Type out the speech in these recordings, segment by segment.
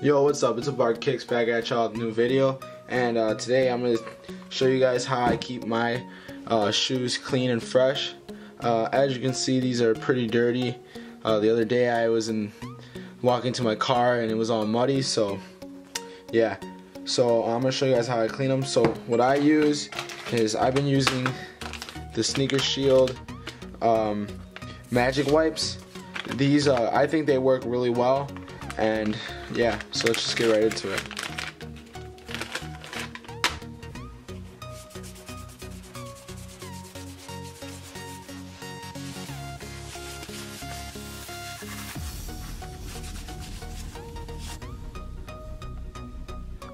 Yo, what's up? It's Abarca Kicks back at y'all new video. And uh, today I'm going to show you guys how I keep my uh, shoes clean and fresh. Uh, as you can see, these are pretty dirty. Uh, the other day I was in walking to my car and it was all muddy, so yeah. So I'm to show you guys how I clean them. So what I use is I've been using the Sneaker Shield um, Magic Wipes. These, uh, I think they work really well and yeah, so let's just get right into it.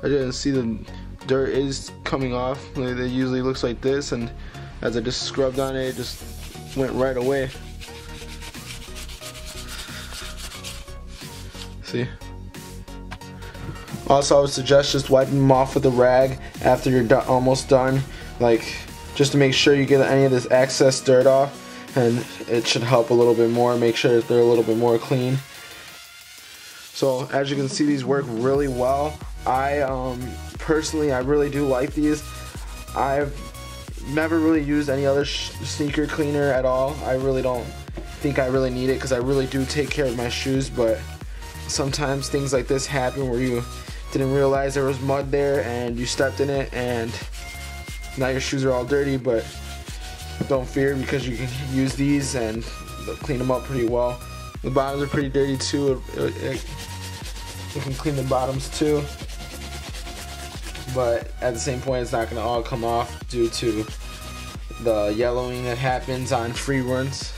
I didn't see the dirt is coming off. It usually looks like this, and as I just scrubbed on it, it just went right away. Also, I would suggest just wiping them off with a rag after you're do almost done. Like, just to make sure you get any of this excess dirt off. And it should help a little bit more, make sure that they're a little bit more clean. So, as you can see, these work really well. I, um, personally, I really do like these. I've never really used any other sneaker cleaner at all. I really don't think I really need it because I really do take care of my shoes, but sometimes things like this happen where you didn't realize there was mud there and you stepped in it and now your shoes are all dirty but don't fear because you can use these and clean them up pretty well. The bottoms are pretty dirty too. You can clean the bottoms too. But at the same point it's not going to all come off due to the yellowing that happens on free runs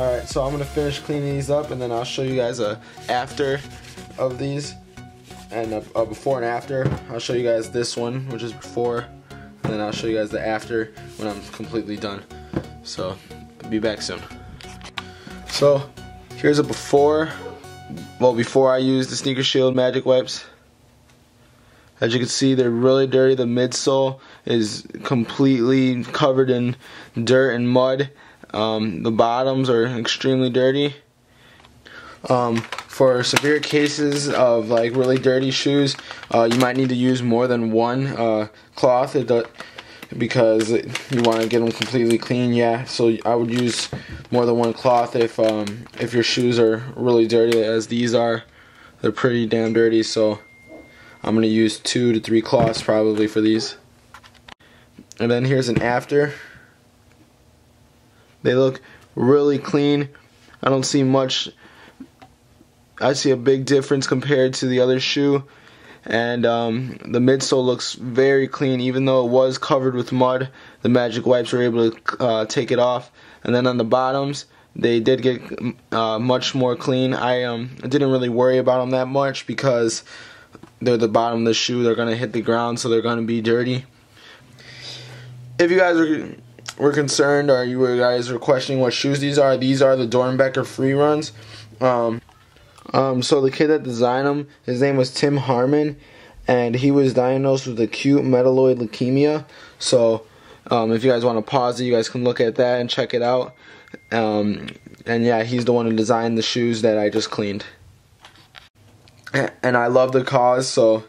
Alright, so I'm going to finish cleaning these up and then I'll show you guys a after of these and a, a, before and after. I'll show you guys this one, which is before, and then I'll show you guys the after when I'm completely done. So, be back soon. So, here's a before, well before I use the Sneaker Shield Magic Wipes. As you can see, they're really dirty. The midsole is completely covered in dirt and mud um, the bottoms are extremely dirty. Um, for severe cases of like really dirty shoes, uh, you might need to use more than one uh, cloth because you want to get them completely clean. Yeah, so I would use more than one cloth if um, if your shoes are really dirty, as these are. They're pretty damn dirty, so I'm gonna use two to three cloths probably for these. And then here's an after. They look really clean. I don't see much. I see a big difference compared to the other shoe. And um, the midsole looks very clean, even though it was covered with mud. The magic wipes were able to uh, take it off. And then on the bottoms, they did get uh, much more clean. I um, didn't really worry about them that much because they're the bottom of the shoe. They're gonna hit the ground, so they're gonna be dirty. If you guys are were concerned or you guys were questioning what shoes these are, these are the Doernbecher free runs. Um, um, so the kid that designed them, his name was Tim Harmon, and he was diagnosed with acute myeloid leukemia. So um, if you guys want to pause it, you guys can look at that and check it out. Um, and yeah, he's the one who designed the shoes that I just cleaned. And I love the cause, so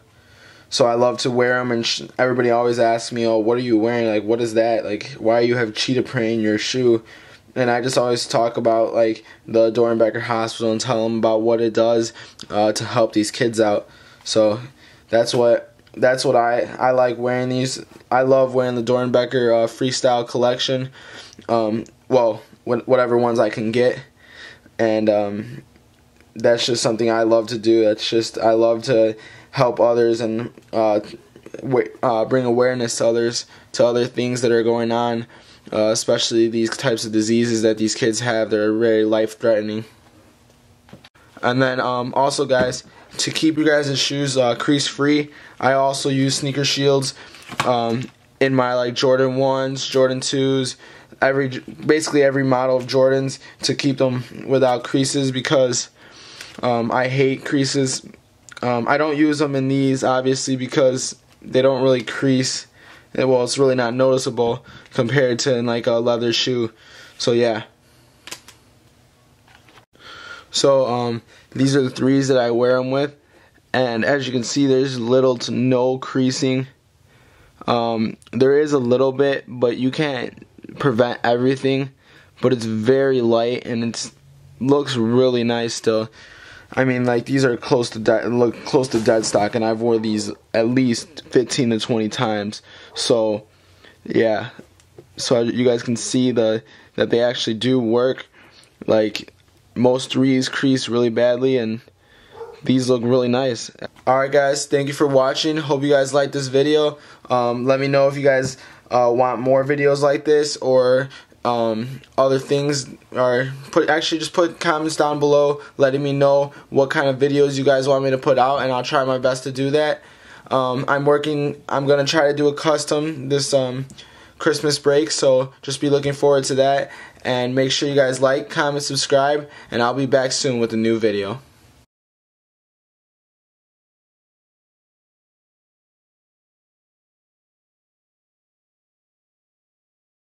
so I love to wear them, and sh- everybody always asks me, "Oh, what are you wearing? Like, what is that? Like, why you have cheetah print in your shoe?" And I just always talk about like the Doernbecher Hospital and tell them about what it does uh, to help these kids out. So that's what that's what I I like wearing these. I love wearing the Doernbecher uh, Freestyle collection. Um, well, wh- whatever ones I can get, and um, that's just something I love to do. That's just I love to help others and uh, uh, bring awareness to others to other things that are going on, uh, especially these types of diseases that these kids have that are very life threatening. And then um, also, guys, to keep you guys' shoes uh, crease free, I also use sneaker shields um, in my like Jordan ones, Jordan twos, every basically every model of Jordans to keep them without creases because um, I hate creases um, I don't use them in these obviously because they don't really crease. Well, it's really not noticeable compared to in like a leather shoe. So yeah. So um, these are the threes that I wear them with, and as you can see, there's little to no creasing. Um, there is a little bit, but you can't prevent everything. But it's very light and it looks really nice still. I mean, like these are close to dead, look close to dead stock, and I've worn these at least 15 to 20 times. So, yeah. So you guys can see the that they actually do work. Like most threes crease really badly, and these look really nice. Alright guys, thank you for watching. Hope you guys liked this video. Um, let me know if you guys uh, want more videos like this or um, other things or put actually just put comments down below letting me know what kind of videos you guys want me to put out and I'll try my best to do that. Um, I'm working I'm gonna try to do a custom this um, Christmas break so just be looking forward to that. And make sure you guys like comment subscribe and I'll be back soon with a new video